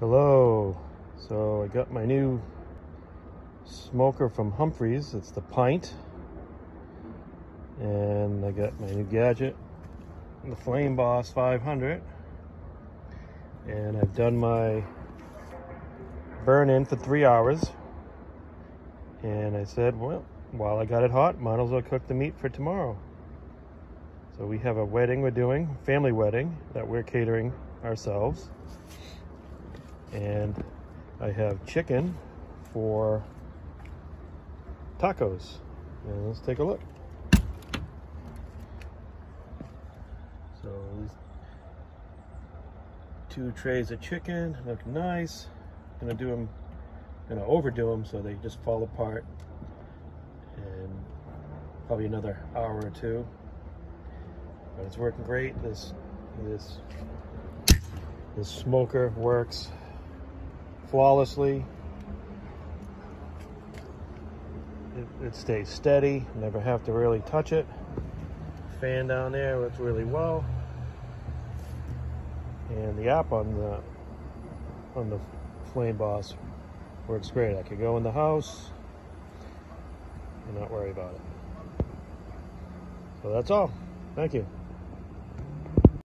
Hello. So I got my new smoker from Humphreys. It's the Pint. And I got my new gadget, the Flame Boss 500. And I've done my burn in for three hours. And I said, well, while I got it hot, might as well cook the meat for tomorrow. So we have a wedding we're doing, family wedding that we're catering ourselves. And I have chicken for tacos. And let's take a look. So these two trays of chicken look nice. Gonna do them, gonna overdo them so they just fall apart. And probably another hour or two but it's working great. This this this smoker works flawlessly. It, it stays steady. Never have to really touch it. Fan down there works really well, and the app on the on the Flame Boss works great. I could go in the house and not worry about it. So that's all. Thank you.